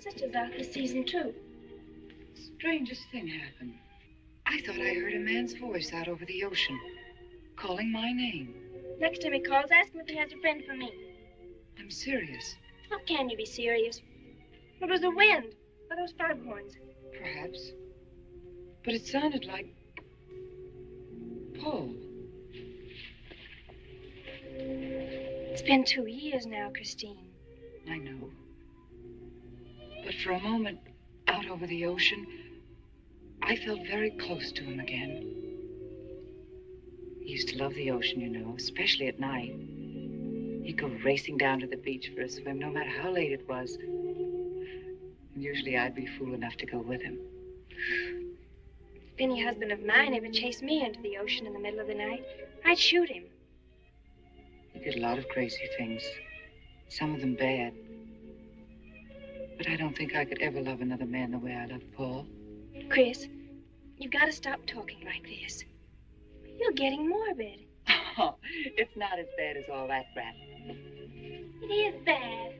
Sister's out this season, too. Strangest thing happened. I thought I heard a man's voice out over the ocean, calling my name. Next time he calls, ask him if he has a friend for me. I'm serious. How can you be serious? It was the wind, or those foghorns. Perhaps. But it sounded like Paul. It's been two years now, Christine. I know. But for a moment, out over the ocean, I felt very close to him again. He used to love the ocean, you know, especially at night. He'd go racing down to the beach for a swim, no matter how late it was. And usually I'd be fool enough to go with him. If any husband of mine ever chased me into the ocean in the middle of the night, I'd shoot him. He did a lot of crazy things, some of them bad. But I don't think I could ever love another man the way I loved Paul. Chris, you've got to stop talking like this. You're getting morbid. Oh, it's not as bad as all that, Brat. It is bad.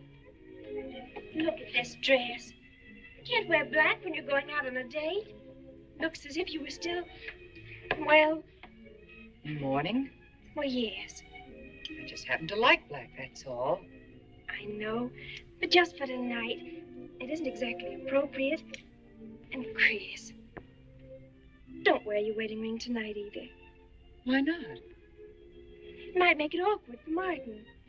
Look at this dress. You can't wear black when you're going out on a date. Looks as if you were still. Well, In mourning, well, yes. I just happen to like black, that's all. I know. But just for tonight, it isn't exactly appropriate. And Chris, don't wear your wedding ring tonight either. Why not? It might make it awkward for Martin.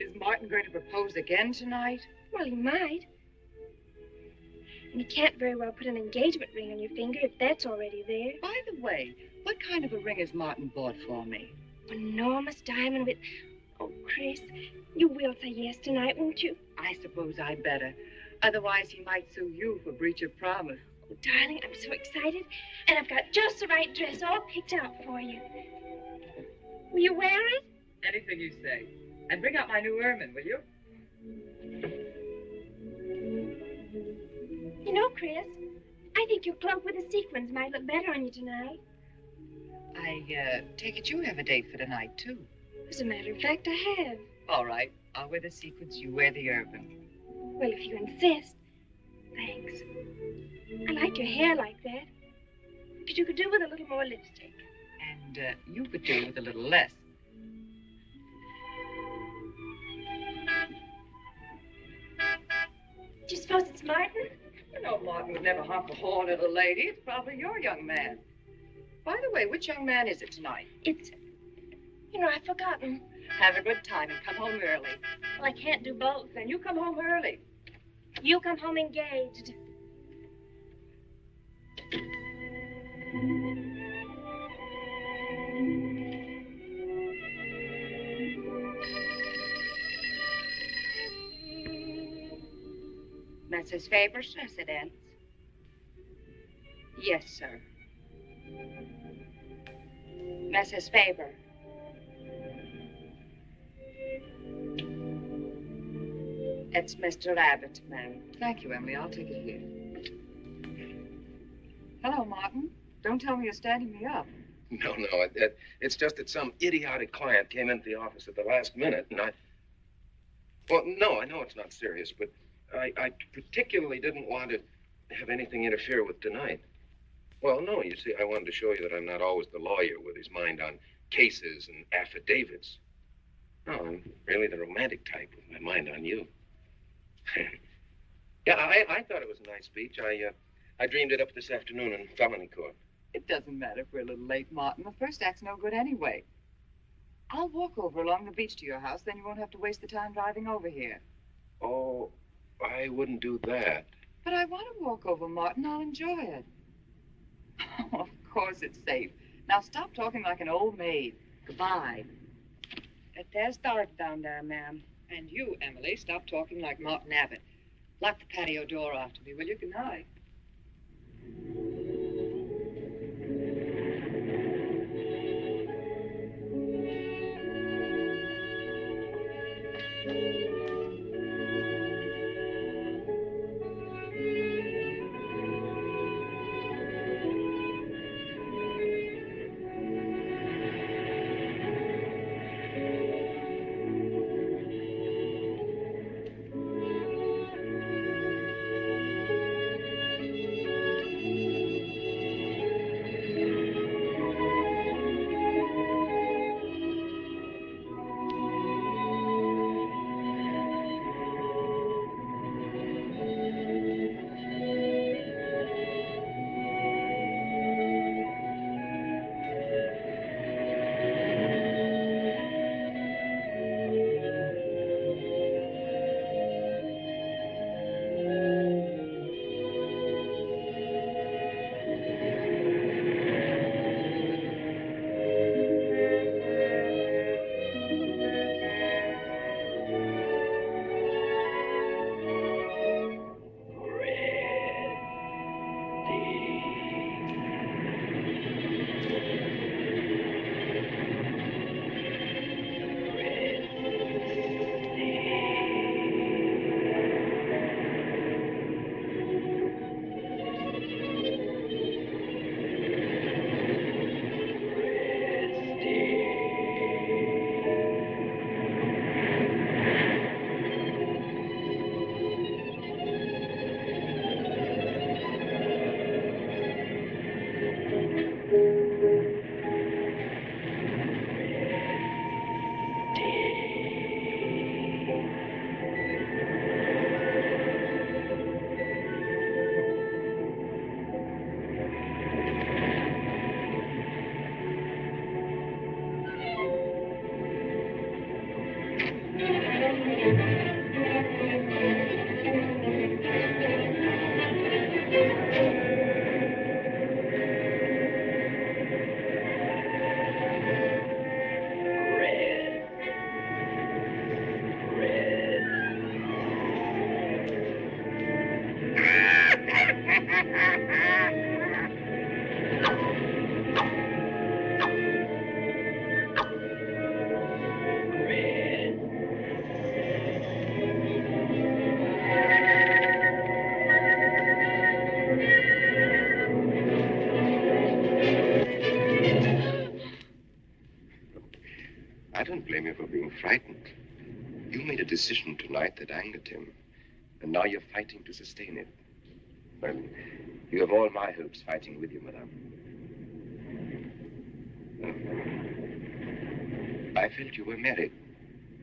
Is Martin going to propose again tonight? Well, he might. And you can't very well put an engagement ring on your finger if that's already there. By the way, what kind of a ring has Martin bought for me? Enormous diamond with. Oh, Chris, you will say yes tonight, won't you? I suppose I'd better. Otherwise, he might sue you for breach of promise. Oh, darling, I'm so excited. And I've got just the right dress all picked out for you. Will you wear it? Anything you say. And bring out my new ermine, will you? You know, Chris, I think your cloak with the sequins might look better on you tonight. I uh, take it you have a date for tonight, too. As a matter of fact, I have. All right. I'll wear the sequins, you wear the ermine. Well, if you insist. Thanks. I like your hair like that. But you could do with a little more lipstick. And uh, you could do with a little less. Do you suppose it's Martin? No, Martin would never harm horn poor a lady. It's probably your young man. By the way, which young man is it tonight? It's. You know, I've forgotten. Have a good time and come home early. Well, I can't do both. Then you come home early. You come home engaged. Mrs. Faber's residence. Yes, sir. Mrs. Faber. It's Mr. Abbott, ma'am. Thank you, Emily. I'll take it here. Hello, Martin. Don't tell me you're standing me up. No, no. It, it, it's just that some idiotic client came into the office at the last minute, and I. Well, no, I know it's not serious, but I, I particularly didn't want to have anything interfere with tonight. Well, no, you see, I wanted to show you that I'm not always the lawyer with his mind on cases and affidavits. No, I'm really the romantic type with my mind on you. yeah, I, I thought it was a nice speech. I, uh, I dreamed it up this afternoon in felony court. It doesn't matter if we're a little late, Martin. The first act's no good anyway. I'll walk over along the beach to your house, then you won't have to waste the time driving over here. Oh, I wouldn't do that. But I want to walk over, Martin. I'll enjoy it. Oh, of course it's safe. Now stop talking like an old maid. Goodbye. There's dark down there, ma'am. And you, Emily, stop talking like Martin Abbott. Lock the patio door after me, will you? Good night. Decision tonight that angered him, and now you're fighting to sustain it. Well, you have all my hopes fighting with you, madame. I felt you were married.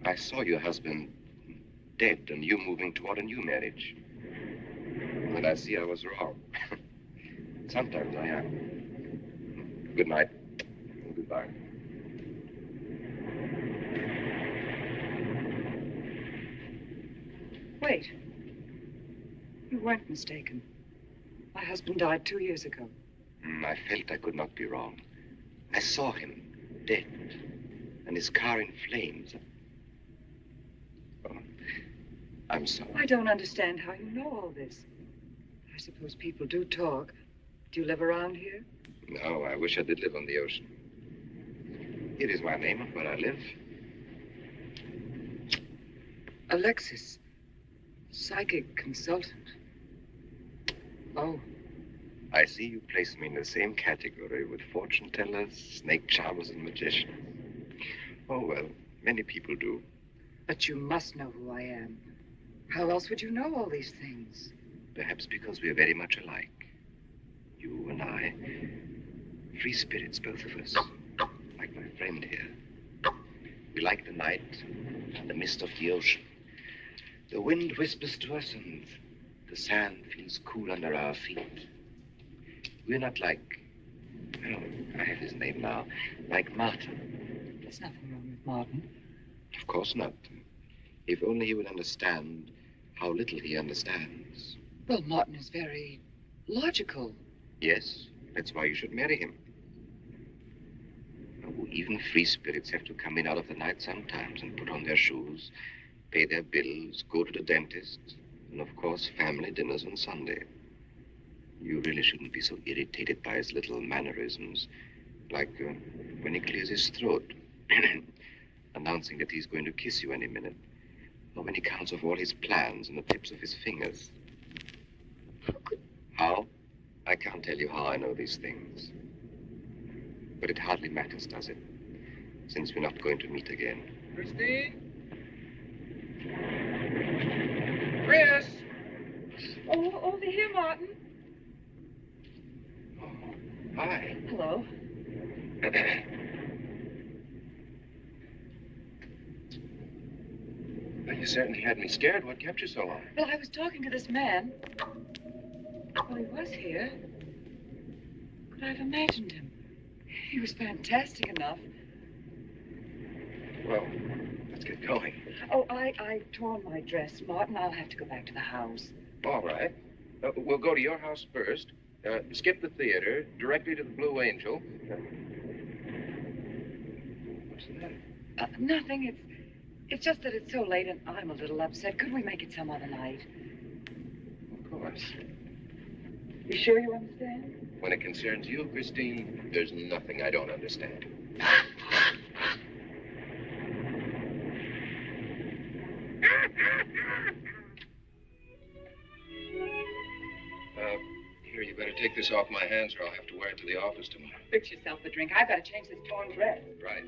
I saw your husband dead and you moving toward a new marriage. moment I see I was wrong. Sometimes I am. Good night. Goodbye. Wait. You weren't mistaken. My husband died two years ago. Mm, I felt I could not be wrong. I saw him, dead, and his car in flames. Oh, I'm sorry. I don't understand how you know all this. I suppose people do talk. Do you live around here? No, I wish I did live on the ocean. It is my name of where I live. Alexis. Psychic consultant. Oh, I see you place me in the same category with fortune tellers, snake charmers, and magicians. Oh, well, many people do. but you must know who I am. How else would you know all these things? Perhaps because we are very much alike. You and I. Free spirits, both of us. Like my friend here. We like the night and the mist of the ocean. The wind whispers to us and the sand feels cool under our feet. We're not like. Oh, I have his name now. Like Martin. There's nothing wrong with Martin. Of course not. If only he would understand how little he understands. Well, Martin is very logical. Yes, that's why you should marry him. Oh, even free spirits have to come in out of the night sometimes and put on their shoes, pay their bills, go to the dentist, and of course, family dinners on Sunday. You really shouldn't be so irritated by his little mannerisms, like uh, when he clears his throat, announcing that he's going to kiss you any minute, or when he counts off all his plans on the tips of his fingers. How? I can't tell you how I know these things. But it hardly matters, does it? Since we're not going to meet again. Christine? Chris? Oh, over here, Martin. Oh, hi. Hello. well, you certainly had me scared. What kept you so long? Well, I was talking to this man. Well, he was here. Could I have imagined him? He was fantastic enough. Well, let's get going. Oh, I, I tore my dress, Martin. I'll have to go back to the house. All right. Uh, we'll go to your house first. Uh, skip the theater, directly to the Blue Angel. What's the matter? Uh, nothing. It's, it's just that it's so late and I'm a little upset. Could we make it some other night? Of course. You sure you understand? When it concerns you, Christine, there's nothing I don't understand. Uh, here, you better take this off my hands or I'll have to wear it to the office tomorrow. Fix yourself a drink. I've got to change this torn dress. Right.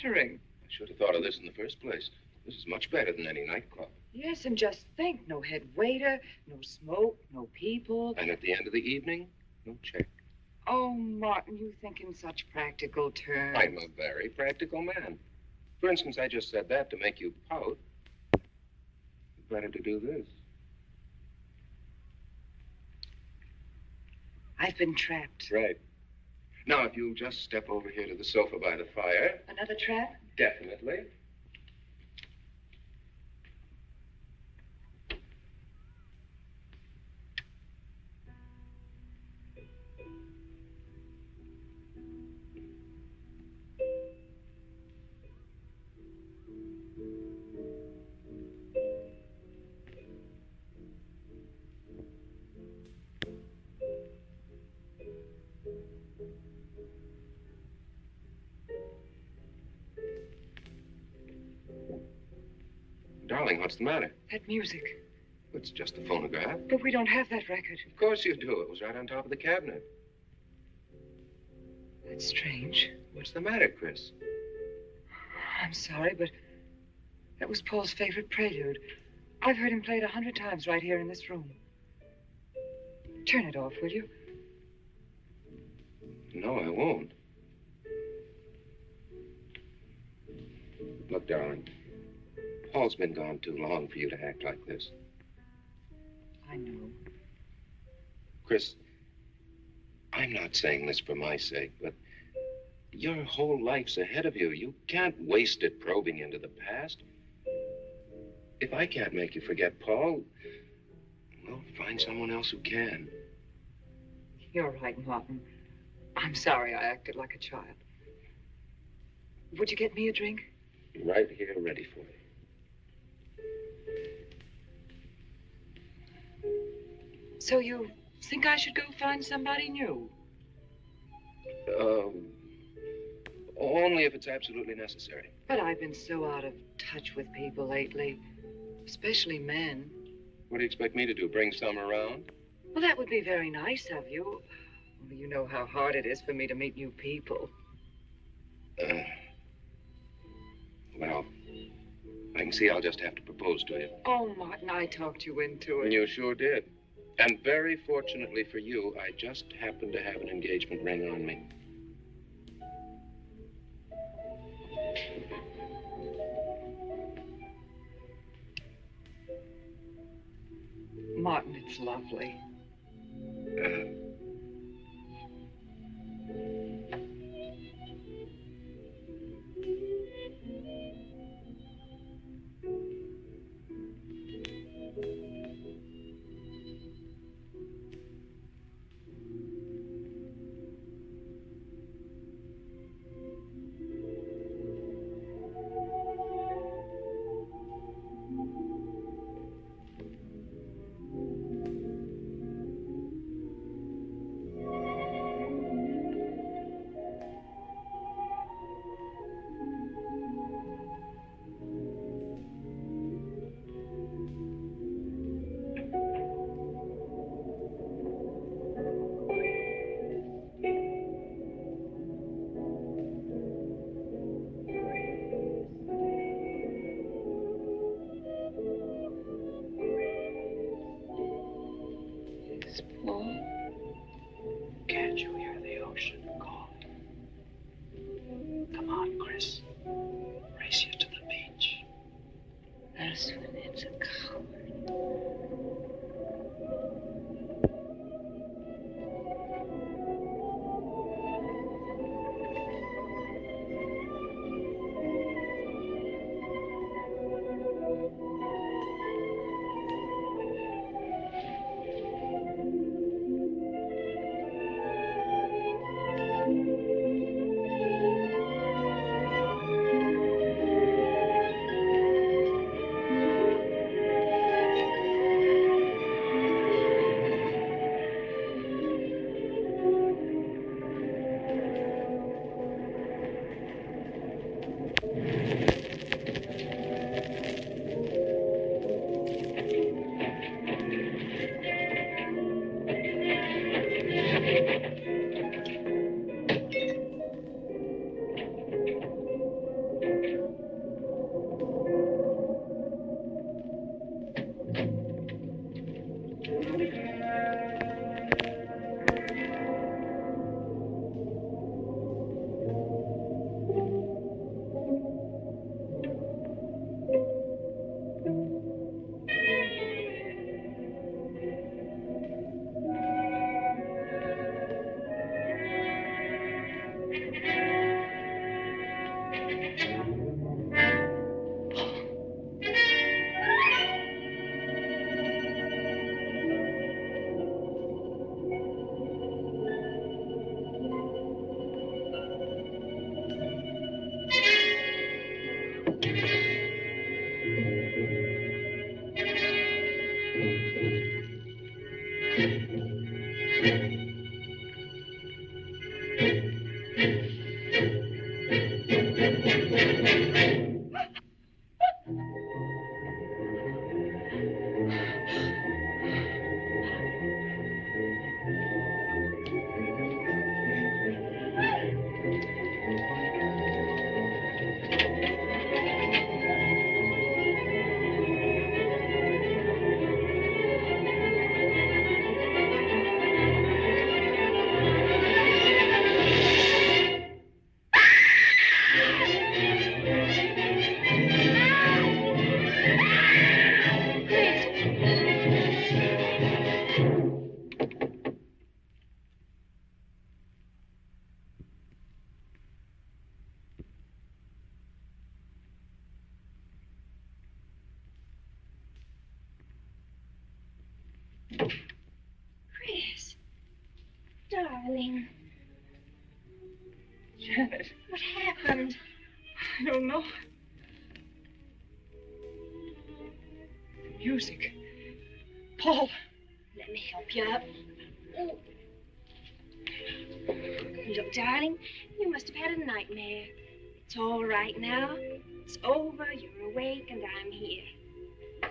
Flattering. I should have thought of this in the first place. This is much better than any nightclub. Yes, and just think no head waiter, no smoke, no people. And at the end of the evening, no check. Oh, Martin, you think in such practical terms. I'm a very practical man. For instance, I just said that to make you pout. You Better to do this. I've been trapped. Right. Now, if you'll just step over here to the sofa by the fire. Another trap? Definitely. What's the matter? That music. it's just a phonograph. But we don't have that record. Of course you do. It was right on top of the cabinet. That's strange. What's the matter, Chris? I'm sorry, but that was Paul's favorite prelude. I've heard him play it a hundred times right here in this room. Turn it off, will you? No, I won't. Look, darling, Paul's been gone too long for you to act like this. I know. Chris, I'm not saying this for my sake, but your whole life's ahead of you. You can't waste it probing into the past. If I can't make you forget Paul, well, find someone else who can. You're right, Martin. I'm sorry I acted like a child. Would you get me a drink? Right here, ready for you. So you think I should go find somebody new? Um, only if it's absolutely necessary. But I've been so out of touch with people lately, especially men. What do you expect me to do? Bring some around? Well, that would be very nice of you. Only you know how hard it is for me to meet new people. Uh, well, I can see I'll just have to propose to you. Oh, Martin, I talked you into it. You sure did. And very fortunately for you, I just happened to have an engagement ring on me. Martin, it's lovely. Uh,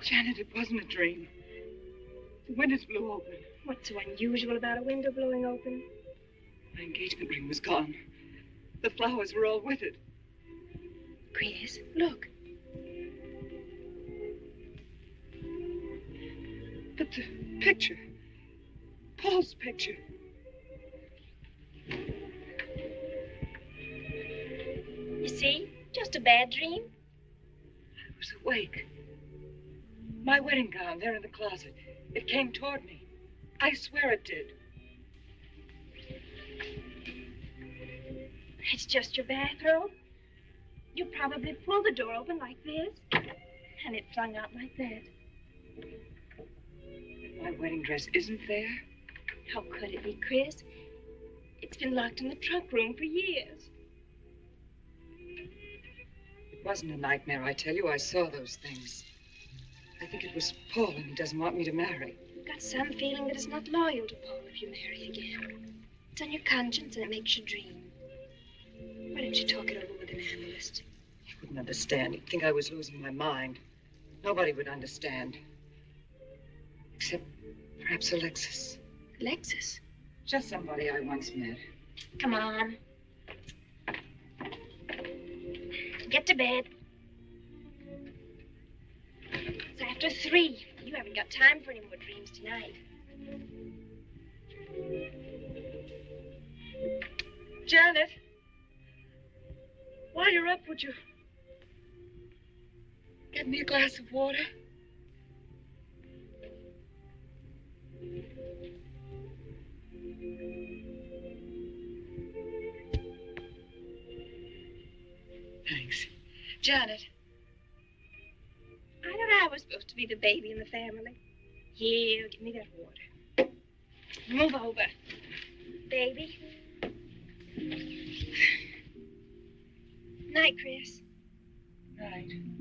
Janet, it wasn't a dream. The windows blew open. What's so unusual about a window blowing open? My engagement ring was gone. The flowers were all with it. Chris, look. But the picture. Paul's picture. You see? Just a bad dream. I was awake. My wedding gown there in the closet. It came toward me. I swear it did. It's just your bathrobe. You probably pulled the door open like this, and it flung out like that. My wedding dress isn't there. How could it be, Chris? It's been locked in the trunk room for years. It wasn't a nightmare, I tell you. I saw those things. I think it was Paul, and he doesn't want me to marry. You've got some feeling that it's not loyal to Paul if you marry again. It's on your conscience, and it makes you dream. Why don't you talk it over with an analyst? He wouldn't understand. He'd think I was losing my mind. Nobody would understand. Except perhaps Alexis. Alexis, Just somebody I once met. come on. Get to bed. After three. You haven't got time for any more dreams tonight. Janet! While you're up, would you get me a glass of water? Thanks. Janet, I was supposed to be the baby in the family. Here, give me that water. Move over. Baby. Night, Chris. night.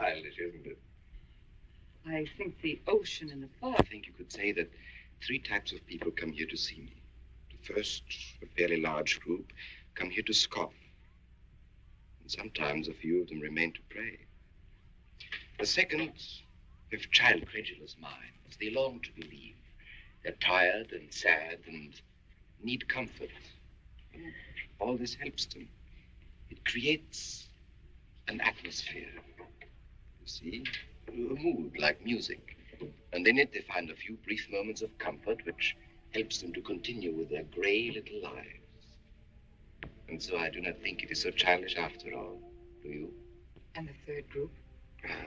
Childish, isn't it? I think the ocean and the I think you could say that three types of people come here to see me. The first, a fairly large group, come here to scoff. And sometimes a few of them remain to pray. The second have child credulous minds. They long to believe. They're tired and sad and need comfort. All this helps them. It creates an atmosphere. See? A mood like music. And in it, they find a few brief moments of comfort which helps them to continue with their gray little lives. And so I do not think it is so childish after all. Do you? And the third group? Ah.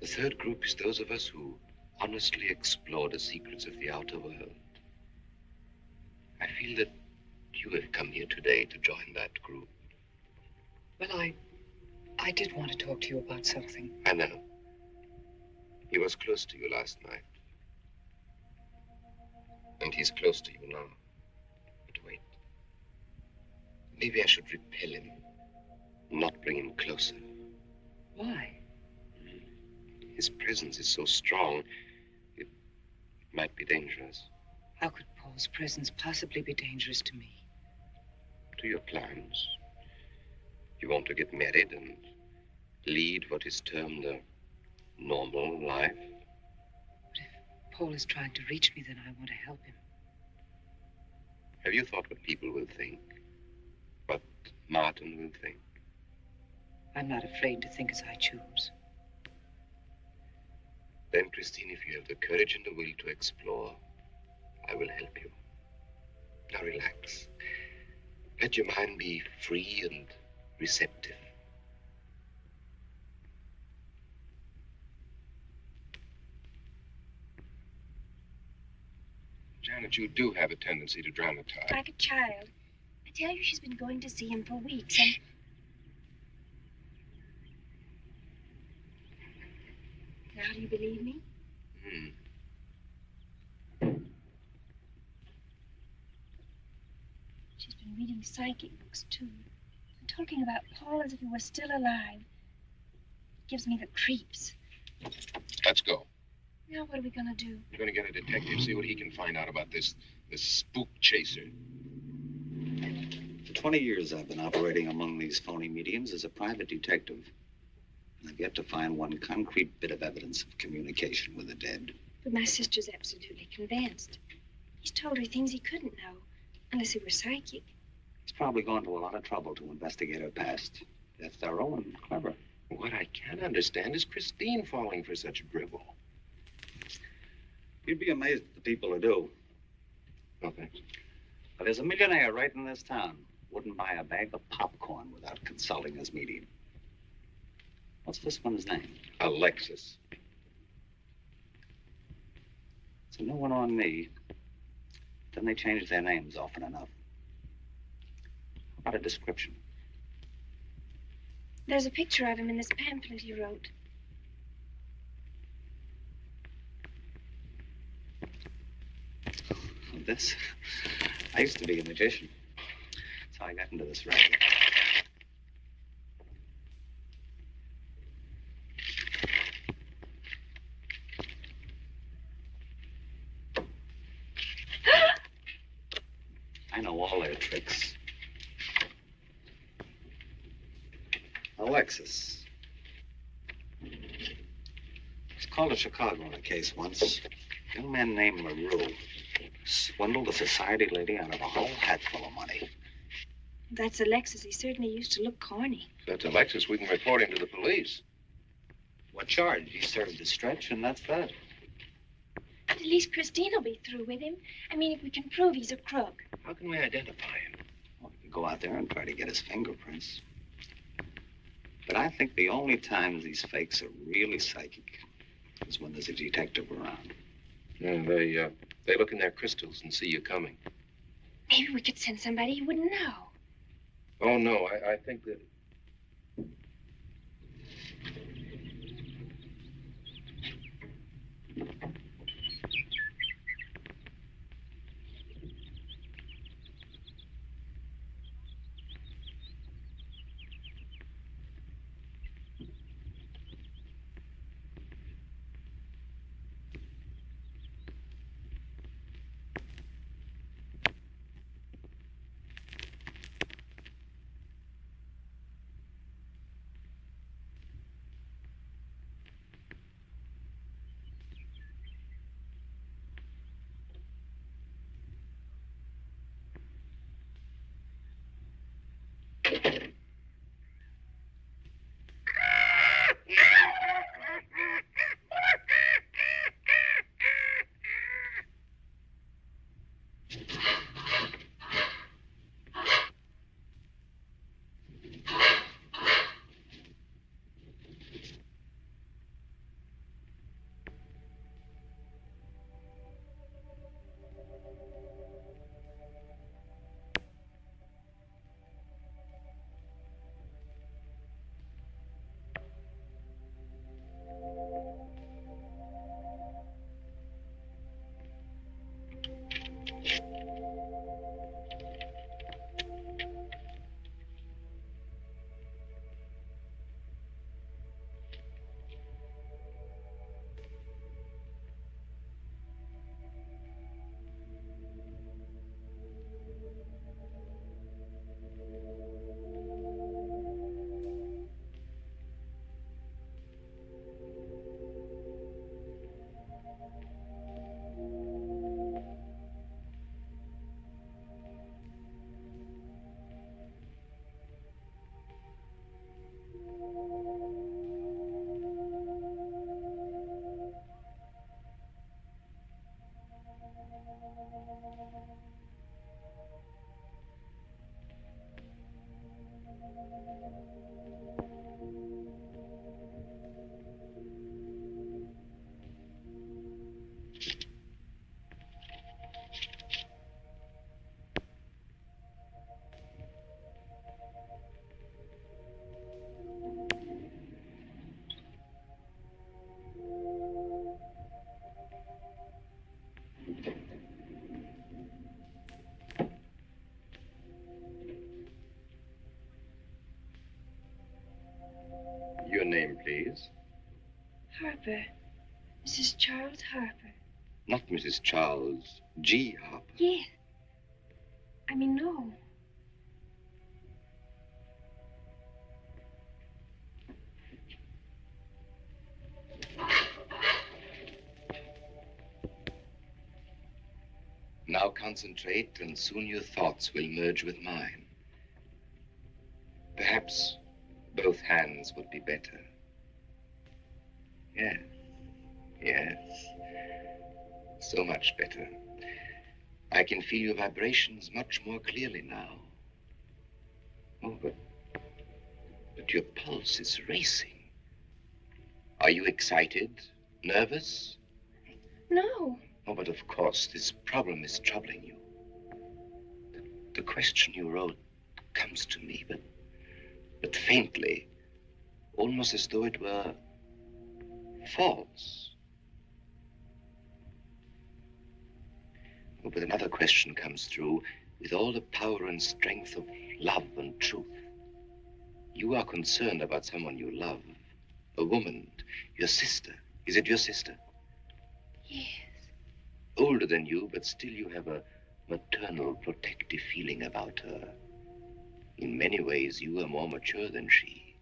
The third group is those of us who honestly explore the secrets of the outer world. I feel that you have come here today to join that group. Well, I I did want to talk to you about something. I know. He was close to you last night. And he's close to you now. But wait. Maybe I should repel him, not bring him closer. Why? His presence is so strong, it might be dangerous How could Paul's presence possibly be dangerous to me? to your plans. You want to get married and lead what is termed a normal life. But if Paul is trying to reach me, then I want to help him. Have you thought what people will think? What Martin will think? I'm not afraid to think as I choose. Then, Christine, if you have the courage and the will to explore, I will help you. Now relax. Let your mind be free and receptive. Janet, you do have a tendency to dramatize. Like a child. I tell you, she's been going to see him for weeks, and. Now, do you believe me? Hmm. She's been reading psychic books, too. And talking about Paul as if he were still alive. It gives me the creeps. Let's go. Now, what are we going to do? We're going to get a detective, see what he can find out about this this spook chaser. For 20 years, I've been operating among these phony mediums as a private detective. And I've yet to find one concrete bit of evidence of communication with the dead. But my sister's absolutely convinced. He's told her things he couldn't know, unless he were psychic. He's probably gone to a lot of trouble to investigate her past. They're thorough and clever. What I can't understand is Christine falling for such drivel. You'd be amazed at the people who do. No thanks. But there's a millionaire right in this town. Wouldn't buy a bag of popcorn without consulting his medium. What's this one's name? Alexis. It's a new one on me. Then they change their names often enough. About a description? There's a picture of him in this pamphlet he wrote. This? I used to be a magician. That's how I got into this racket. I know all their tricks. Alexis. It's called a Chicago in a case once. Young man named LaRue swindled a society lady out of a whole hatful of money. That's Alexis. He certainly used to look corny. That's Alexis, we can report him to the police. What charge? He served his stretch, and that's that. But at least Christine will be through with him. I mean, if we can prove he's a crook. How can we identify him? Well, we could go out there and try to get his fingerprints. But I think the only times these fakes are really psychic is when there's a detective around. Yeah, they, uh, they look in their crystals and see you coming. Maybe we could send somebody he wouldn't know. Oh, no, I, I think that. Is? Harper. Mrs. Charles Harper. Not Mrs. Charles G. Harper. Yes. I mean, no. Now concentrate, and soon your thoughts will merge with mine. Perhaps both hands would be better. Yes. So much better. I can feel your vibrations much more clearly now. Oh, but, but your pulse is racing. Are you excited? Nervous? No. Oh, but of course, this problem is troubling you. The, the question you wrote comes to me, but, but faintly, almost as though it were false. But another question comes through with all the power and strength of love and truth. You are concerned about someone you love, a woman, your sister. Is it your sister? Yes. older than you, but still you have a maternal, protective feeling about her. In many ways, you are more mature than she.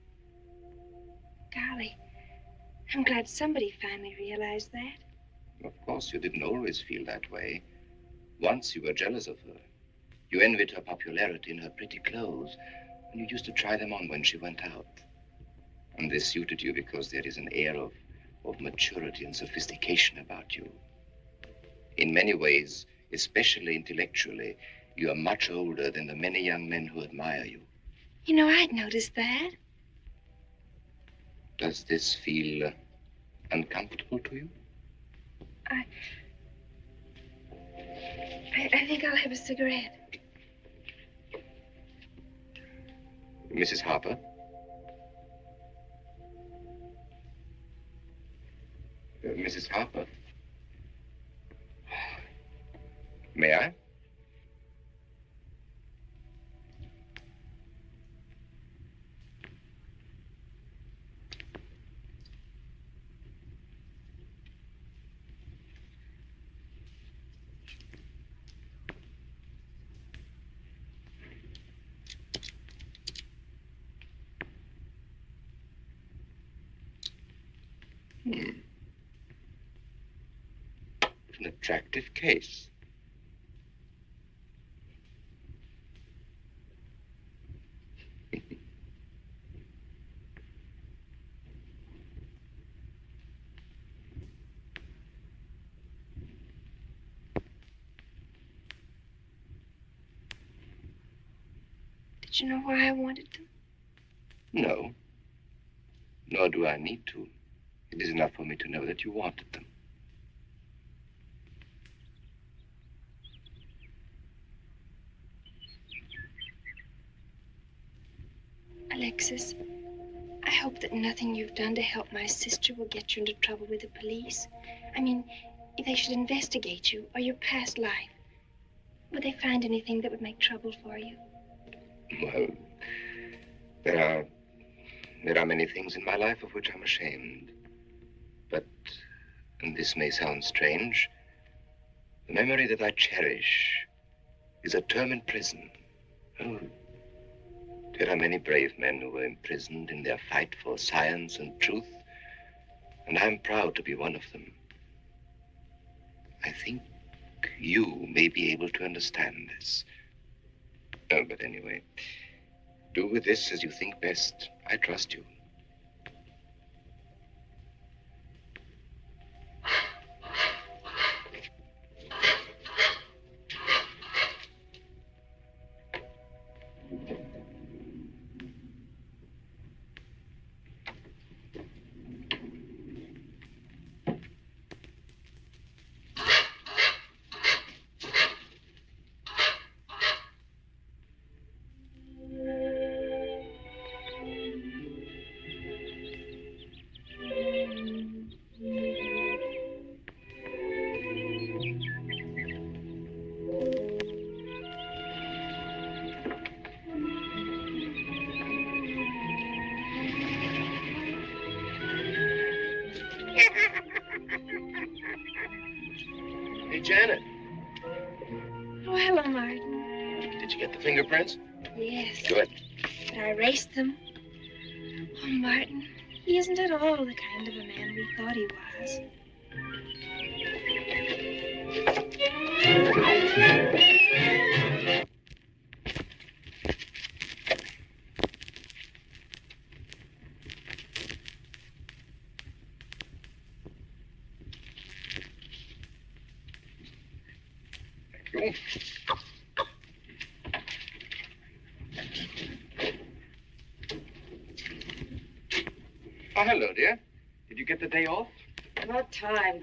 Golly. I'm glad somebody finally realized that. Of course, you didn't always feel that way. Once you were jealous of her. You envied her popularity and her pretty clothes, and you used to try them on when she went out. And they suited you because there is an air of, of maturity and sophistication about you. In many ways, especially intellectually, you are much older than the many young men who admire you. You know, I'd noticed that. Does this feel uh, uncomfortable to you? I, I think I'll have a cigarette. Mrs. Harper? Uh, Mrs. Harper? May I? Hmm. An case. Did you know why I wanted them? No. Nor do I need to. It is enough for me to know that you wanted them. Alexis, I hope that nothing you've done to help my sister will get you into trouble with the police. I mean, if they should investigate you or your past life, would they find anything that would make trouble for you? Well, there are there are many things in my life of which I'm ashamed. But, and this may sound strange, the memory that I cherish is a term in prison. Oh, there are many brave men who were imprisoned in their fight for science and truth, and I'm proud to be one of them. I think you may be able to understand this. Oh, but anyway, do with this as you think best. I trust you.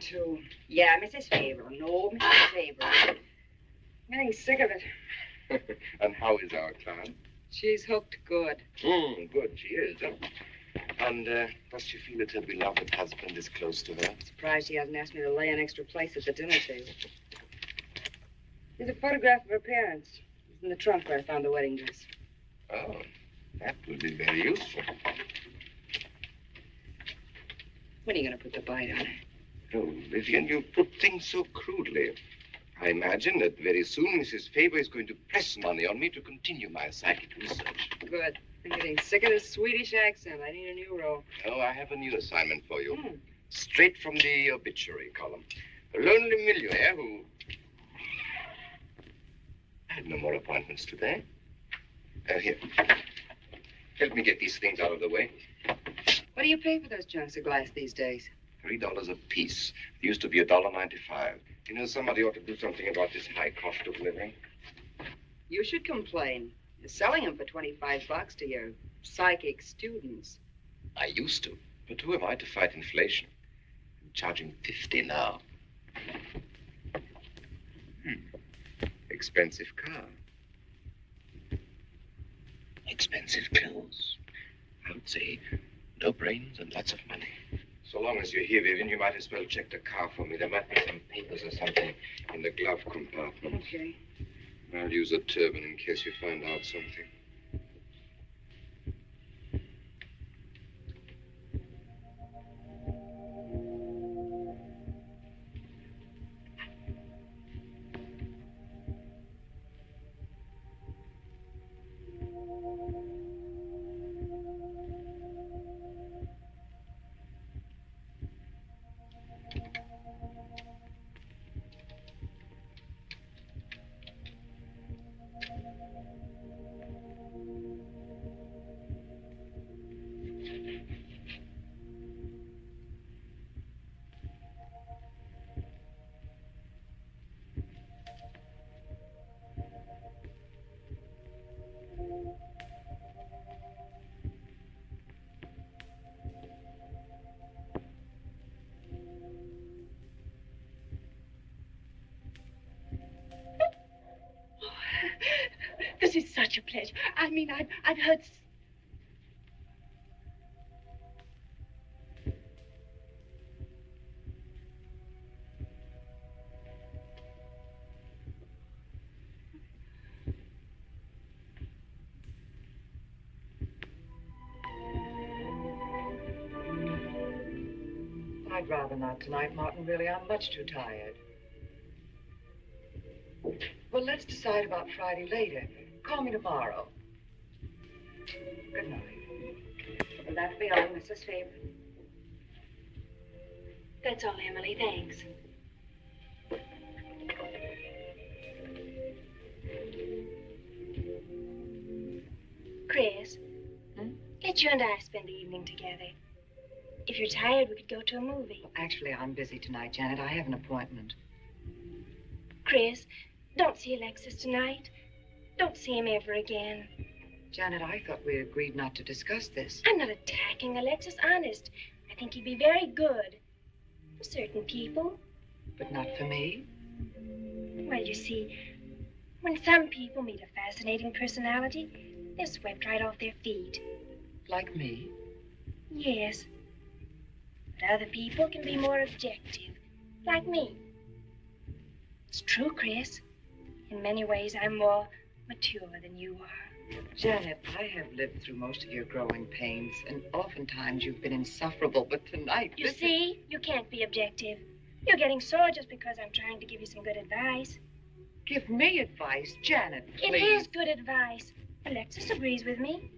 To? Yeah, Mrs. Faber. No, Mrs. Faber. I'm getting sick of it. and how is our client? She's hooked good. Hmm, good, she is. And uh, does she feel that her beloved husband is close to her? Surprised she hasn't asked me to lay an extra place at the dinner table. Here's a photograph of her parents. It's in the trunk where I found the wedding dress. Oh, that would be very useful. When are you going to put the bite on her? Oh, Vivian, you put things so crudely. I imagine that very soon Mrs. Faber is going to press money on me to continue my psychic research. Good. I'm getting sick of this Swedish accent. I need a new role. Oh, I have a new assignment for you. Hmm. Straight from the obituary column. A lonely millionaire who. I had no more appointments today. Uh, here. Help me get these things out of the way. What do you pay for those chunks of glass these days? Three dollars a piece. It used to be a dollar ninety-five. You know, somebody ought to do something about this high cost of living. You should complain. You're selling them for 25 bucks to your psychic students. I used to. But who am I to fight inflation? I'm charging fifty now. Hmm. Expensive car. Expensive clothes. I would say no brains and lots of money. So long as you're here, Vivian, you might as well check the car for me. There might be some papers or something in the glove compartment. Okay. I'll use a turban in case you find out something. I've, I've heard. s- I'd rather not tonight, Martin. Really, I'm much too tired. Well, let's decide about Friday later. Call me tomorrow. Good night. Will that will be all, Mrs. Faber? That's all, Emily. Thanks. Chris, Hmm? let you and I spend the evening together. If you're tired, we could go to a movie. Actually, I'm busy tonight, Janet. I have an appointment. Chris, don't see Alexis tonight. Don't see him ever again. Janet, I thought we agreed not to discuss this. I'm not attacking Alexis, honest. I think he'd be very good for certain people. But not for me. Well, you see, when some people meet a fascinating personality, they're swept right off their feet. Like me. Yes. But other people can be more objective, like me. It's true, Chris. In many ways, I'm more mature than you are. Janet, I have lived through most of your growing pains, and oftentimes you've been insufferable, but tonight. You this is- see, you can't be objective. You're getting sore just because I'm trying to give you some good advice. Give me advice, Janet, It please. is good advice. Alexis agrees with me.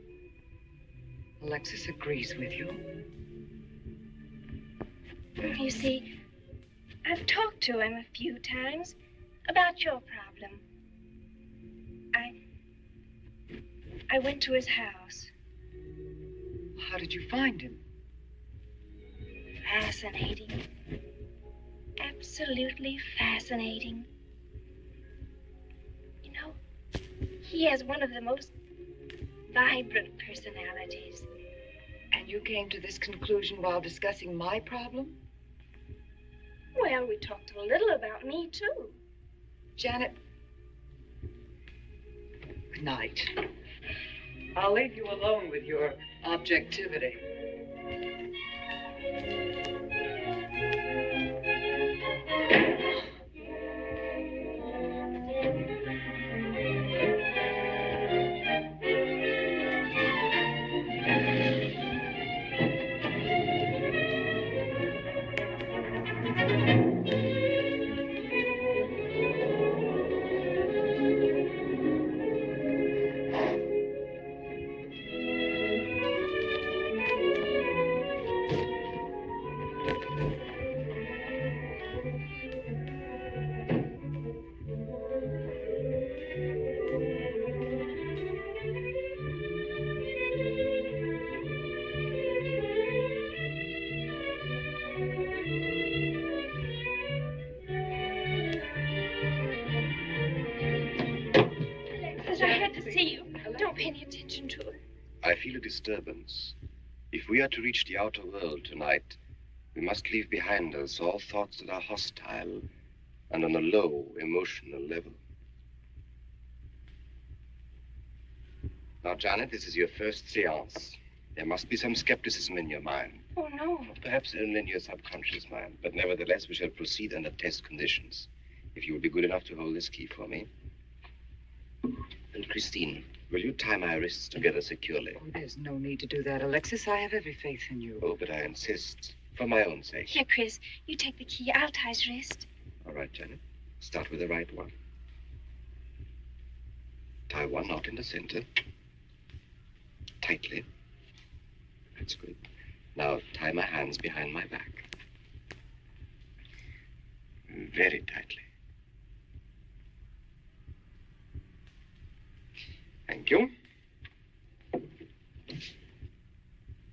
Alexis agrees with you. You see, I've talked to him a few times about your problem. I went to his house. How did you find him? Fascinating. Absolutely fascinating. You know, he has one of the most vibrant personalities. And you came to this conclusion while discussing my problem? Well, we talked a little about me, too. Janet. Good night. I'll leave you alone with your objectivity. Disturbance. If we are to reach the outer world tonight, we must leave behind us all thoughts that are hostile and on a low emotional level. Now, Janet, this is your first seance. There must be some skepticism in your mind. Oh, no. Perhaps only in your subconscious mind, but nevertheless, we shall proceed under test conditions. If you will be good enough to hold this key for me. And Christine, will you tie my wrists together securely? Oh, there's no need to do that, Alexis. I have every faith in you. Oh, but I insist, for my own sake. Here, Chris, you take the key. I'll tie his wrist. All right, Janet. Start with the right one. Tie one knot in the center. Tightly. That's good. Now tie my hands behind my back. Very tightly. Thank you.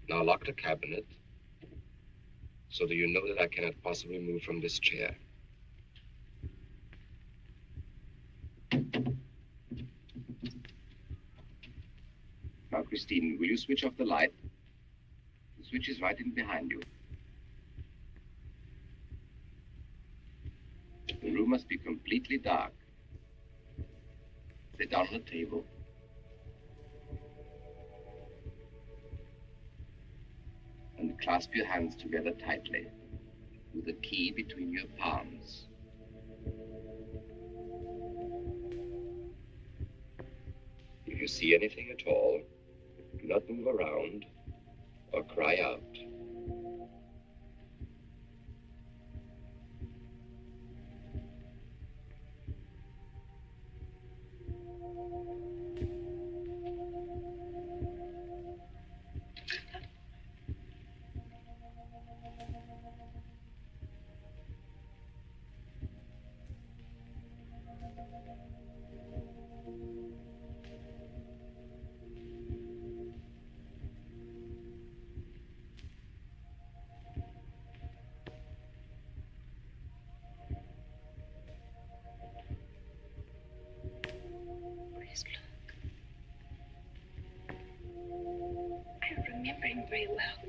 Now lock the cabinet so that you know that I cannot possibly move from this chair. Now, Christine, will you switch off the light? The switch is right in behind you. The room must be completely dark. Sit down on the table. And clasp your hands together tightly with the key between your palms. If you see anything at all, do not move around or cry out. Very well.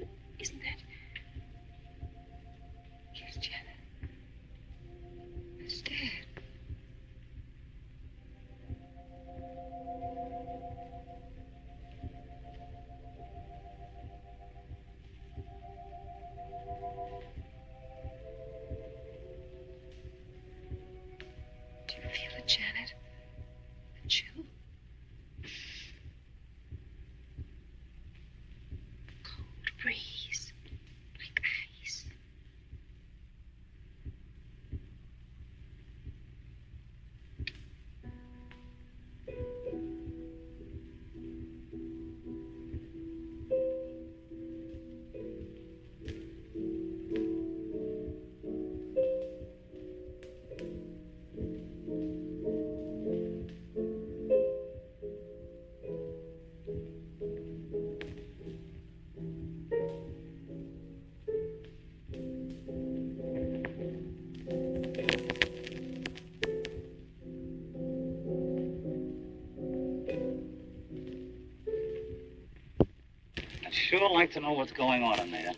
Sure like to know what's going on in there.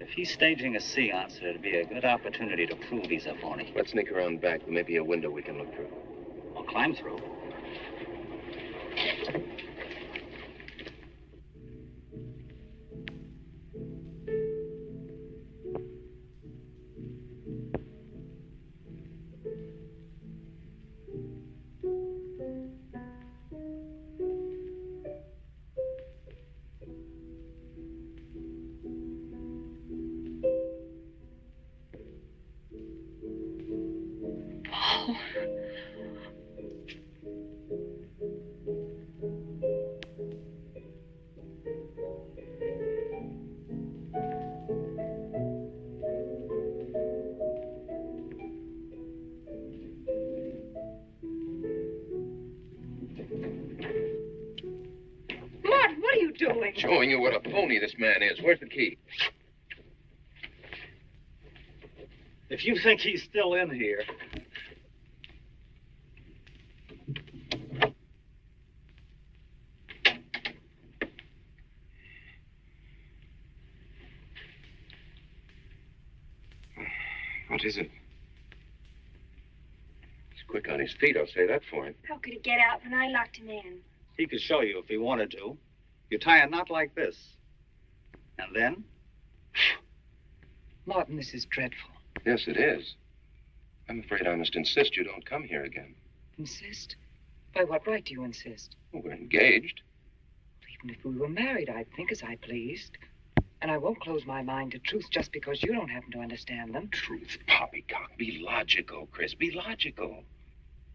If he's staging a seance, it'd be a good opportunity to prove he's a phony. Let's sneak around back. There may be a window we can look through. Or climb through. This is. Where's the key? If you think he's still in here. What is it? He's quick on his feet, I'll say that for him. How could he get out when I locked him in? He could show you if he wanted to. You tie a knot like this. And then? Martin, this is dreadful. Yes, it is. I'm afraid I must insist you don't come here again. Insist? By what right do you insist? Well, we're engaged. Even if we were married, I'd think as I pleased. And I won't close my mind to truth just because you don't happen to understand them. Truth, poppycock. Be logical, Chris. Be logical.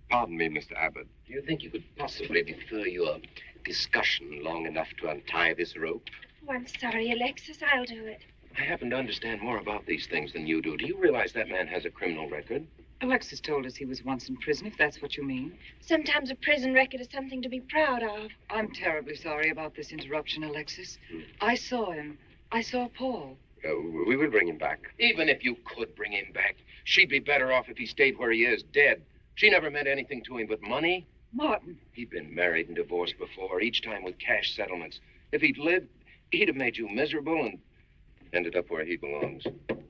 Pardon me, Mr. Abbott. Do you think you could possibly defer your discussion long enough to untie this rope? Oh, I'm sorry, Alexis. I'll do it. I happen to understand more about these things than you do. Do you realize that man has a criminal record? Alexis told us he was once in prison, if that's what you mean. Sometimes a prison record is something to be proud of. I'm terribly sorry about this interruption, Alexis. Hmm. I saw him. I saw Paul. Uh, we will bring him back. Even if you could bring him back, she'd be better off if he stayed where he is, dead. She never meant anything to him but money. Martin, He'd been married and divorced before, each time with cash settlements. If he'd lived, he'd have made you miserable and ended up where he belongs,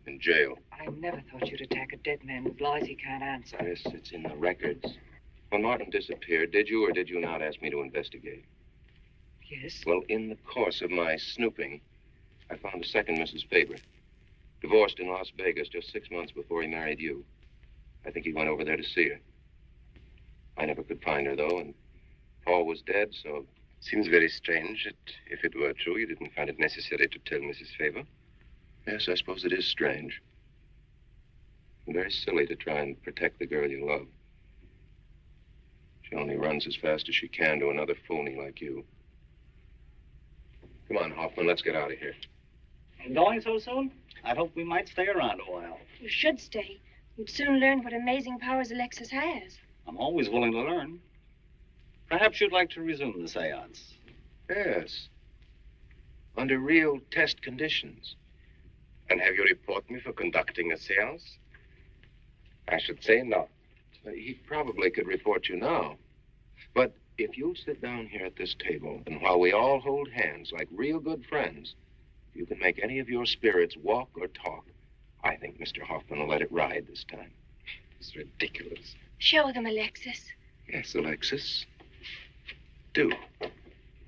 in jail. I never thought you'd attack a dead man with lies he can't answer. Yes, it's in the records. When Martin disappeared, did you or did you not ask me to investigate? Yes? Well, in the course of my snooping, I found a second Mrs. Faber. Divorced in Las Vegas just six months before he married you. I think he went over there to see her. I never could find her, though, and Paul was dead, so Seems very strange that if it were true, you didn't find it necessary to tell Mrs. Faber. yes, I suppose it is strange. Very silly to try and protect the girl you love. She only runs as fast as she can to another phony like you. Come on, Hoffman, let's get out of here. Going so soon? I'd hope we might stay around a while. You should stay. You'd soon learn what amazing powers Alexis has. I'm always willing to learn. Perhaps you'd like to resume the seance. Yes. Under real test conditions. And have you report me for conducting a seance? I should say not. He probably could report you now. But if you'll sit down here at this table, and while we all hold hands like real good friends, if you can make any of your spirits walk or talk, I think Mr. Hoffman will let it ride this time. It's ridiculous. Show them, Alexis. Yes, Alexis. Do.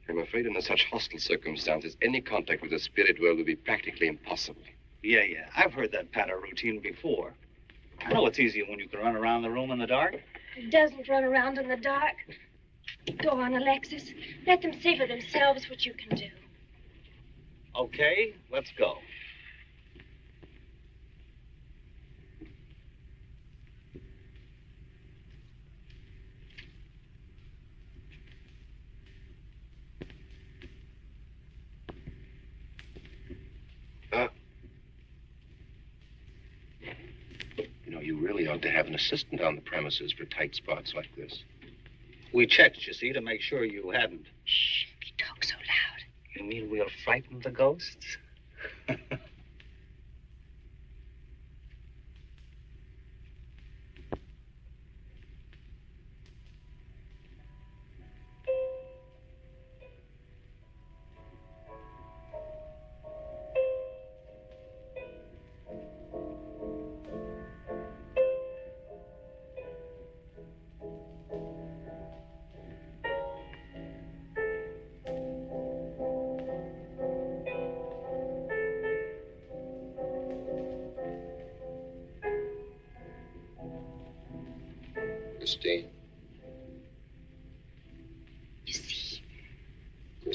I'm afraid under such hostile circumstances, any contact with the spirit world would be practically impossible. Yeah, yeah. I've heard that patter routine before. I know it's easier when you can run around the room in the dark. Who doesn't run around in the dark? Go on, Alexis. Let them see for themselves what you can do. Okay, let's go. You really ought to have an assistant on the premises for tight spots like this. We checked, you see, to make sure you hadn't. Shh, he talks so loud. You mean we'll frighten the ghosts?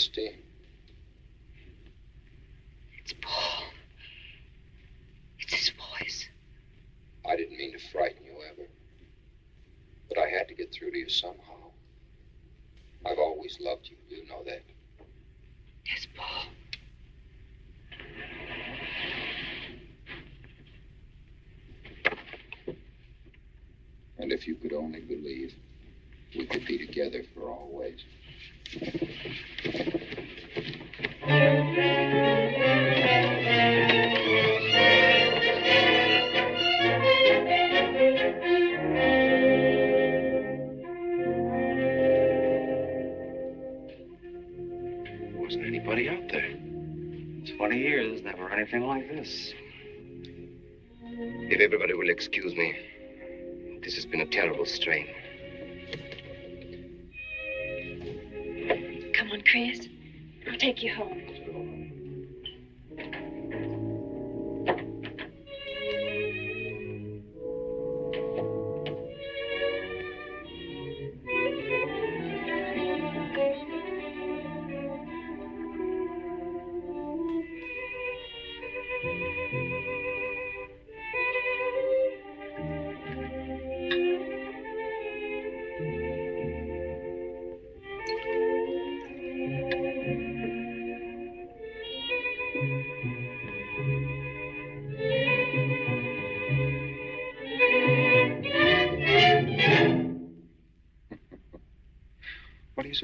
It's Paul. It's his voice. I didn't mean to frighten you ever. But I had to get through to you somehow. I've always loved you. You know that.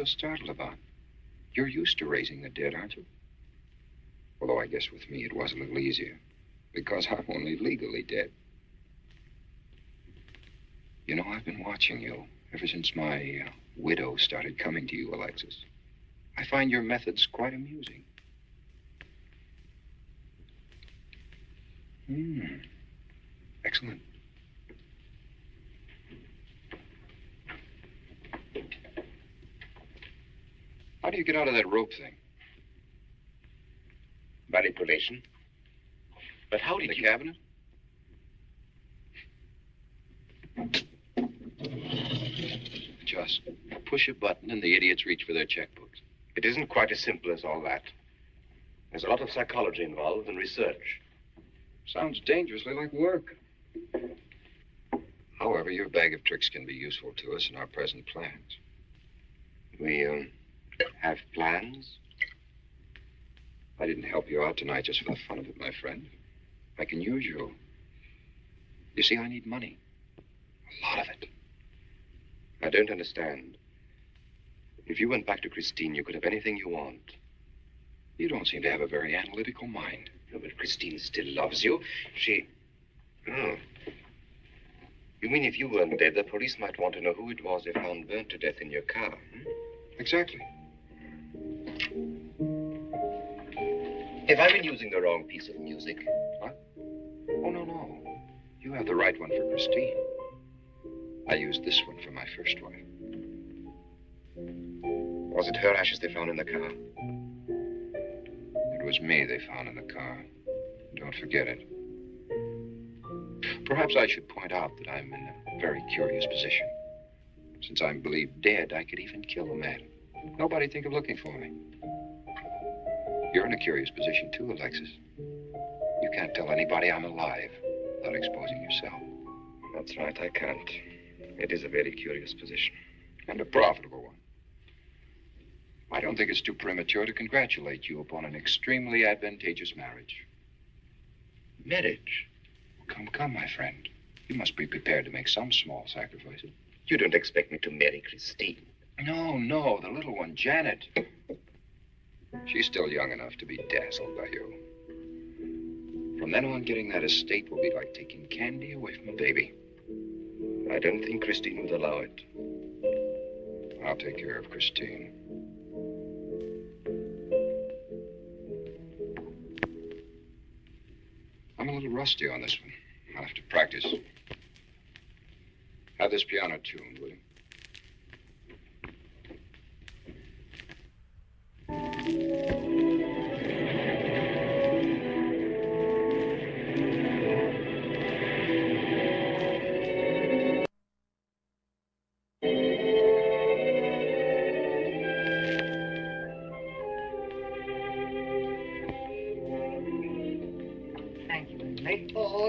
Startled about? You're used to raising the dead, aren't you? Although I guess with me it was a little easier, because I'm only legally dead. You know, I've been watching you ever since my uh, widow started coming to you, Alexis. I find your methods quite amusing. Hmm. Excellent. How do you get out of that rope thing? Manipulation. But how In did the you... cabinet? Just push a button and the idiots reach for their checkbooks. It isn't quite as simple as all that. There's a lot of psychology involved and research. Sounds dangerously like work. However, your bag of tricks can be useful to us in our present plans. We, um, have plans? I didn't help you out tonight just for the fun of it, my friend. I can use you. You see, I need money. A lot of it. I don't understand. If you went back to Christine, you could have anything you want. You don't seem to have a very analytical mind. No, but Christine still loves you. She. Oh. You mean if you weren't dead, the police might want to know who it was they found burnt to death in your car? Hmm? Exactly. Have I been using the wrong piece of music? What? Oh, no, no. You have the right one for Christine. I used this one for my first wife. Was it her ashes they found in the car? It was me they found in the car. Don't forget it. Perhaps I should point out that I'm in a very curious position. Since I'm believed dead, I could even kill a man. Nobody think of looking for me. You're in a curious position, too, Alexis. You can't tell anybody I'm alive without exposing yourself. That's right, I can't. It is a very curious position. And a profitable one. I don't think it's too premature to congratulate you upon an extremely advantageous marriage. Marriage? Come, come, my friend. You must be prepared to make some small sacrifices. You don't expect me to marry Christine. No, no, the little one, Janet. She's still young enough to be dazzled by you. From then on, getting that estate will be like taking candy away from a baby. I don't think Christine would allow it. I'll take care of Christine. I'm a little rusty on this one. I'll have to practice. Have this piano tuned, will you?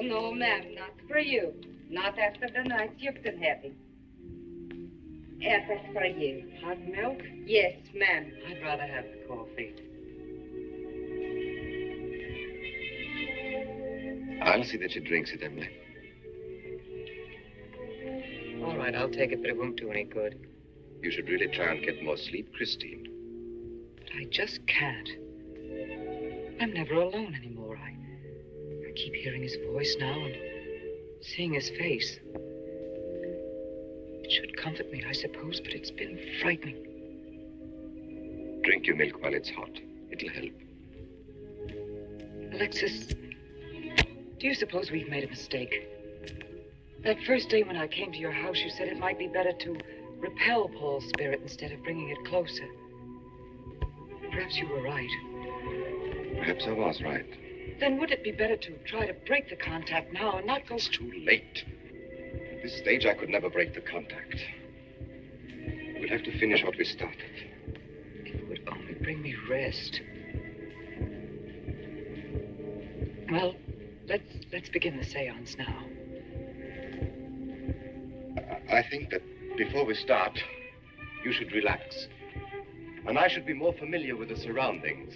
No, ma'am, not for you. Not after the night you've been having. Yes, that's for you. Hot milk? Yes, ma'am. I'd rather have the coffee. I'll see that she drinks it, Emily. All right, I'll take it, but it won't do any good. You should really try and get more sleep, Christine. But I just can't. I'm never alone anymore. Keep hearing his voice now and seeing his face. It should comfort me, I suppose, but it's been frightening. Drink your milk while it's hot. It'll help. Alexis, do you suppose we've made a mistake? That first day when I came to your house, you said it might be better to repel Paul's spirit instead of bringing it closer. Perhaps you were right. Perhaps I was right. Then would it be better to try to break the contact now and not go... It's too late. At this stage, I could never break the contact. We'll have to finish what we started. If it would only bring me rest. Well, let's let's begin the seance now. I- I think that before we start, you should relax. And I should be more familiar with the surroundings.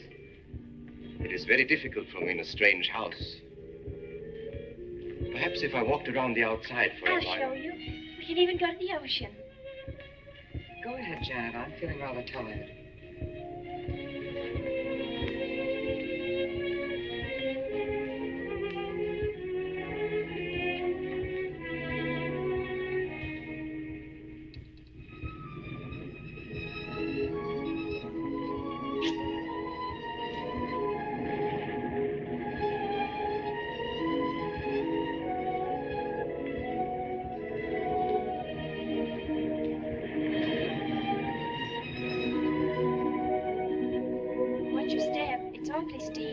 It is very difficult for me in a strange house. Perhaps if I walked around the outside for I'll a while. show you. We can even go to the ocean. Go ahead, Janet. I'm feeling rather tired. It's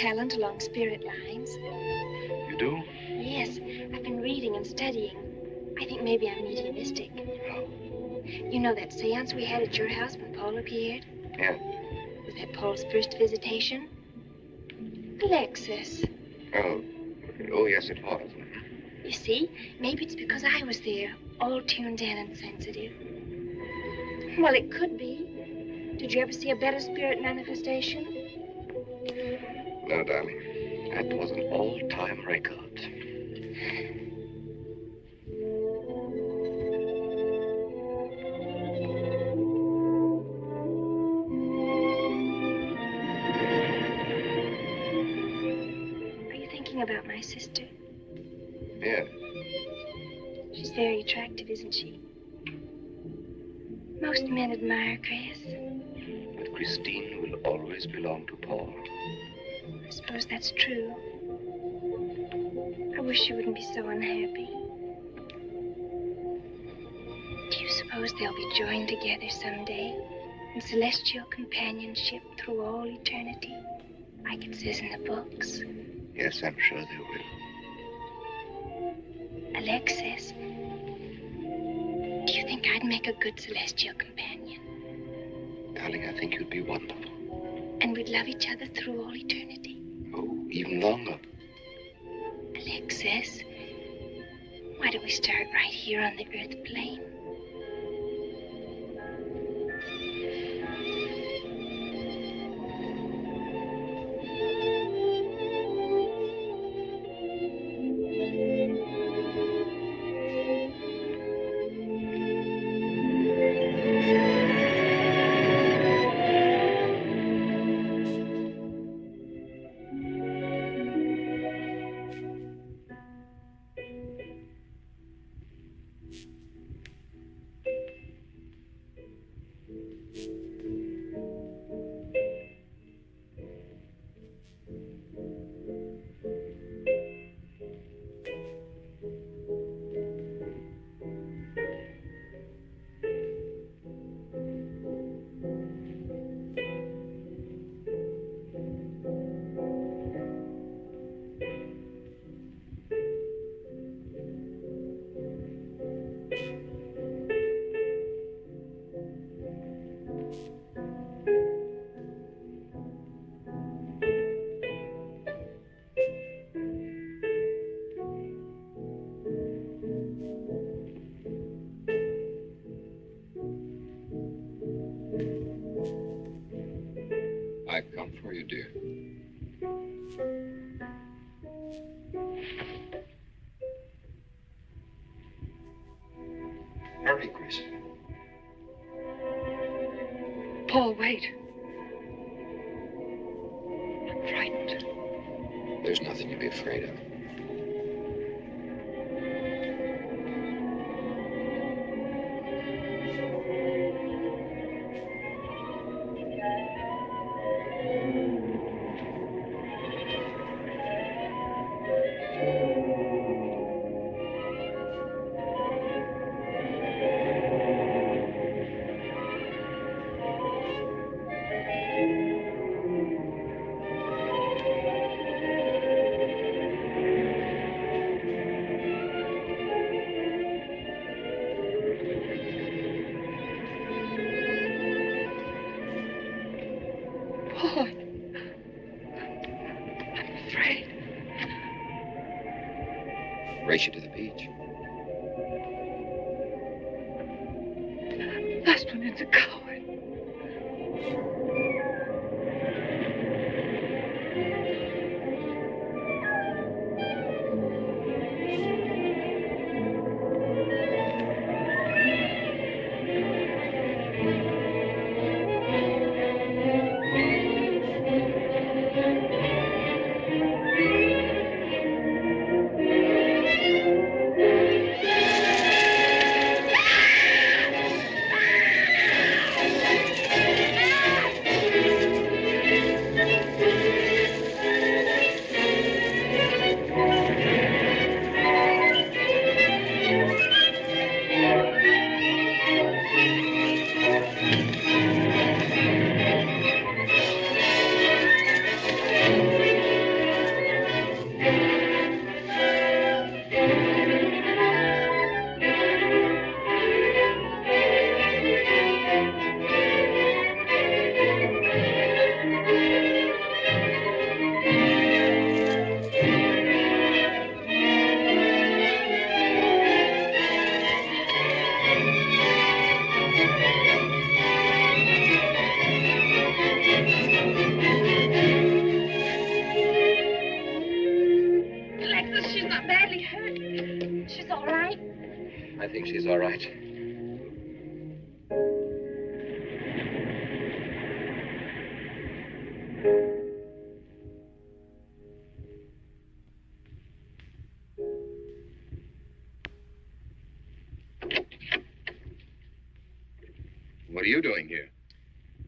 talent along spirit lines. You do? Yes, I've been reading and studying. I think maybe I'm mediumistic. How? You know that seance we had at your house when Paul appeared? Yeah. Was that Paul's first visitation? Alexis. Oh. Oh, yes, it was. You see, maybe it's because I was there, all tuned in and sensitive. Well, it could be. Did you ever see a better spirit manifestation? Darling. That was an all-time record. Wish you wouldn't be so unhappy. Do you suppose they'll be joined together someday in celestial companionship through all eternity, like it says in the books? Yes, I'm sure they will. Alexis, do you think I'd make a good celestial companion? Darling, I think you'd be wonderful. And we'd love each other through all eternity? Oh, even longer. Alexis, why don't we start right here on the earth plane? You doing here?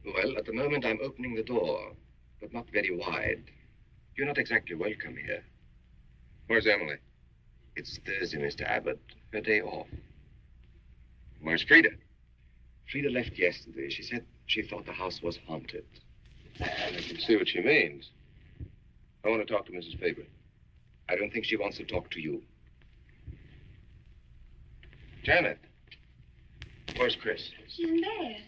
Well, at the moment I'm opening the door, but not very wide. You're not exactly welcome here. Where's Emily? It's Thursday, Mr. Abbott. Her day off. Where's Frida? Frida left yesterday. She said she thought the house was haunted. I can see what she means. I want to talk to Mrs. Faber. I don't think she wants to talk to you. Janet. Where's Chris? She's in bed.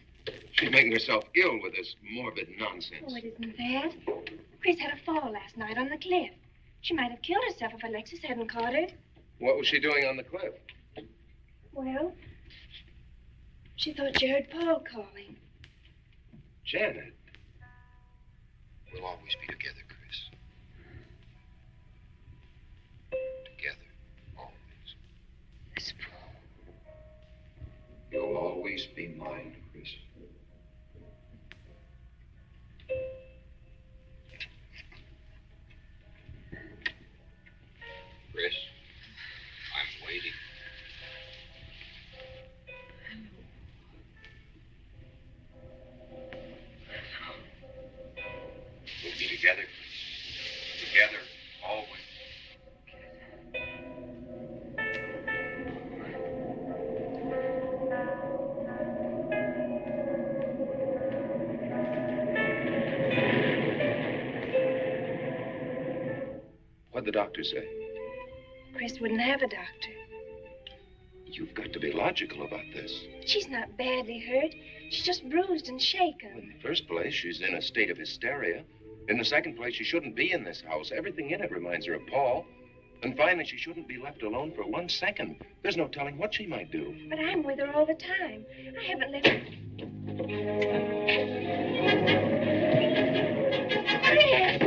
She's making herself ill with this morbid nonsense. Oh, it isn't bad. Chris had a fall last night on the cliff. She might have killed herself if Alexis hadn't caught her. What was she doing on the cliff? Well, she thought she heard Paul calling. Janet. We'll always be Together. Doctor say? Chris wouldn't have a doctor. You've got to be logical about this. She's not badly hurt. She's just bruised and shaken. In the first place, she's in a state of hysteria. In the second place, she shouldn't be in this house. Everything in it reminds her of Paul. And finally, she shouldn't be left alone for one second. There's no telling what she might do. But I'm with her all the time. I haven't left. Chris,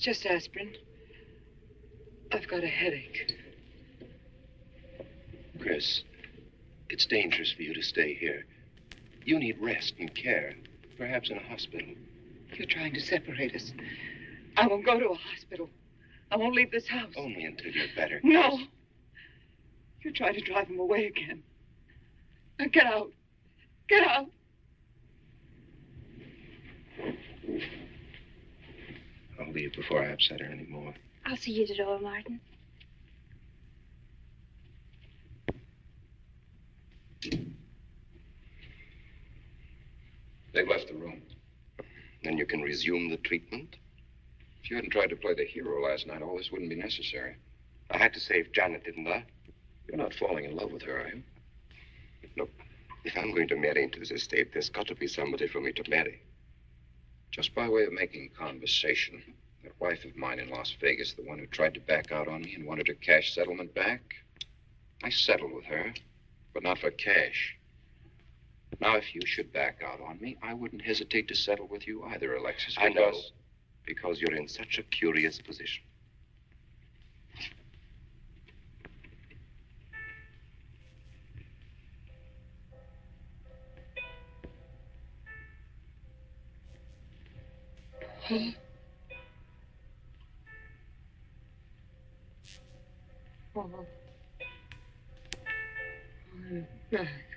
just aspirin. I've got a headache. Chris, it's dangerous for you to stay here. You need rest and care, perhaps in a hospital. You're trying to separate us. I won't go to a hospital. I won't leave this house. Only until you're better. No. You're trying to drive him away again. Now get out. Get out. I'll leave before I upset her anymore. I'll see you at the door, Martin. They've left the room. Then you can resume the treatment. If you hadn't tried to play the hero last night, all this wouldn't be necessary. I had to save Janet, didn't I? You're not falling in love with her, are you? Look, if I'm going to marry into this estate, there's got to be somebody for me to marry. Just by way of making conversation, that wife of mine in Las Vegas, the one who tried to back out on me and wanted her cash settlement back, I settled with her, but not for cash. Now, if you should back out on me, I wouldn't hesitate to settle with you either, Alexis. I know. because- Because you're in such a curious position. Oh. I'm back.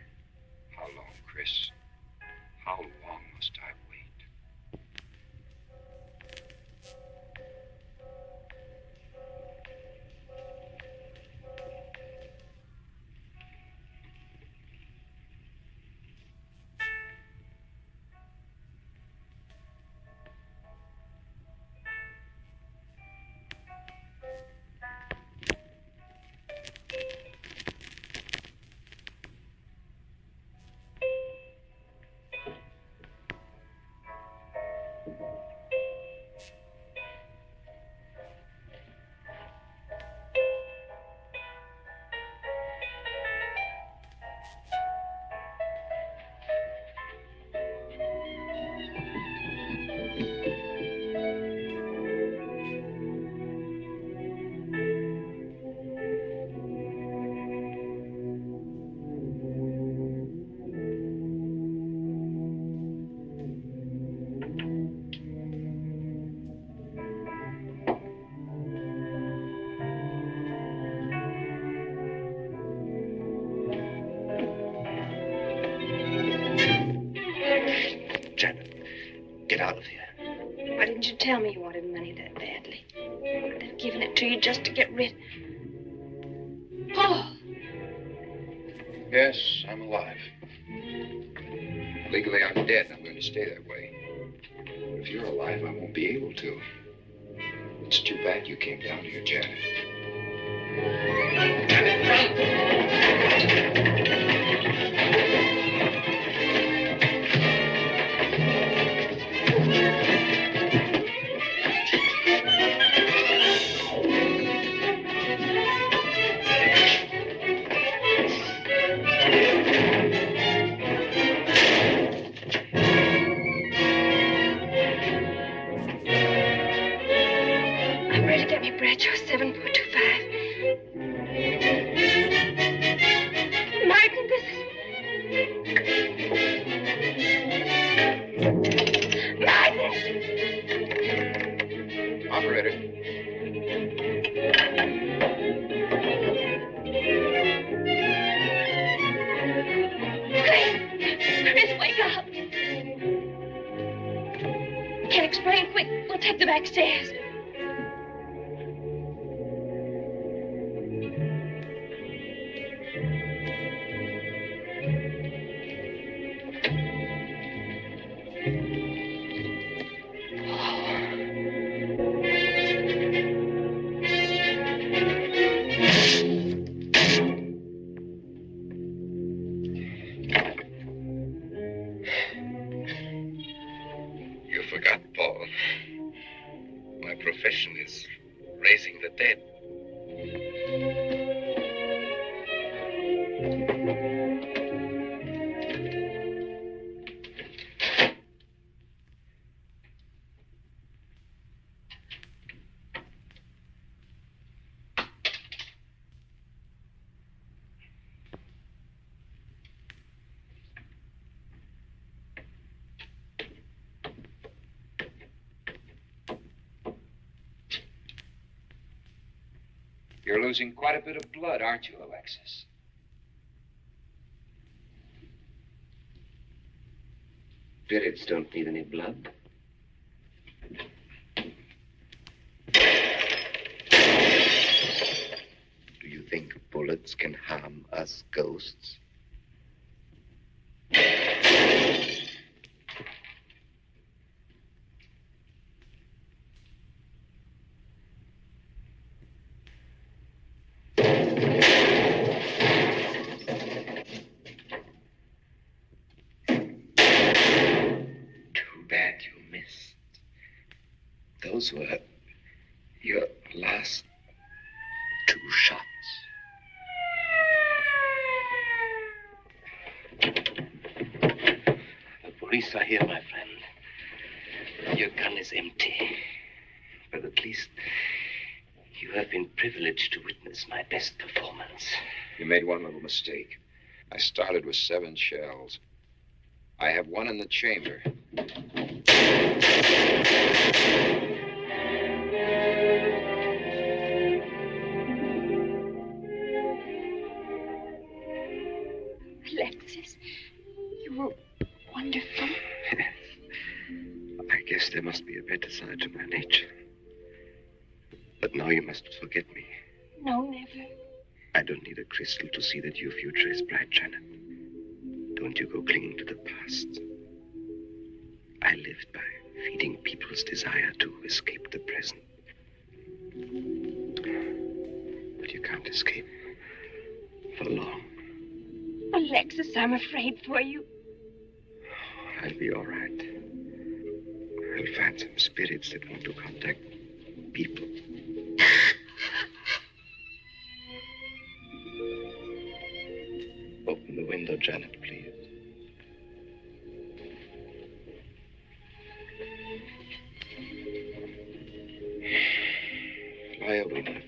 Yes, I'm alive. Legally, I'm dead, and I'm going to stay that way. If you're alive, I won't be able to. It's too bad you came down here, Janet. I'm losing quite a bit of blood, aren't you, Alexis? Spirits don't need any blood. Do you think bullets can harm us ghosts? Too bad you missed. Those were your last two shots. The police are here, my friend. Your gun is empty. But at least you have been privileged to witness my best performance. You made one little mistake. I started with seven shells. I have one in the chamber. Alexis, you were wonderful. I guess there must be a better side to my nature. But now you must forget me. No, never. I don't need a crystal to see that your future is bright, Janet. Don't you go clinging to the past. I lived by feeding people's desire to escape the present. But you can't escape for long. Alexis, I'm afraid for you. I'll be all right. I'll find some spirits that want to contact people. The window, Janet, please. Fly away,